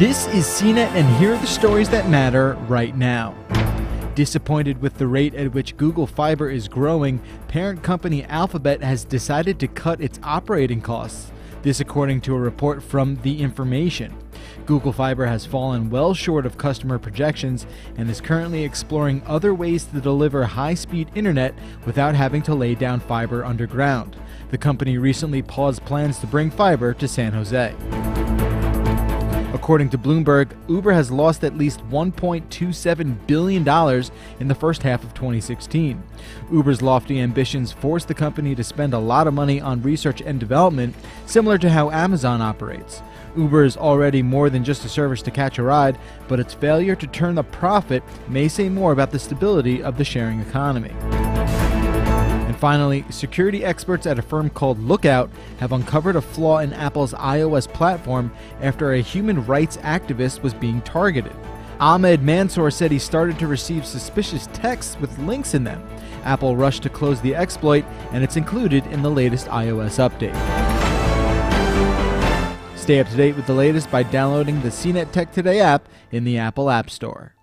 This is CNET, and here are the stories that matter right now. Disappointed with the rate at which Google Fiber is growing, parent company Alphabet has decided to cut its operating costs. This, according to a report from The Information. Google Fiber has fallen well short of customer projections and is currently exploring other ways to deliver high speed internet without having to lay down fiber underground. The company recently paused plans to bring fiber to San Jose. According to Bloomberg, Uber has lost at least $1.27 billion in the first half of 2016. Uber's lofty ambitions forced the company to spend a lot of money on research and development, similar to how Amazon operates. Uber is already more than just a service to catch a ride, but its failure to turn a profit may say more about the stability of the sharing economy. And finally, security experts at a firm called Lookout have uncovered a flaw in Apple's iOS platform after a human rights activist was being targeted. Ahmed Mansour said he started to receive suspicious texts with links in them. Apple rushed to close the exploit, and it's included in the latest iOS update. Stay up to date with the latest by downloading the CNET Tech Today app in the Apple App Store.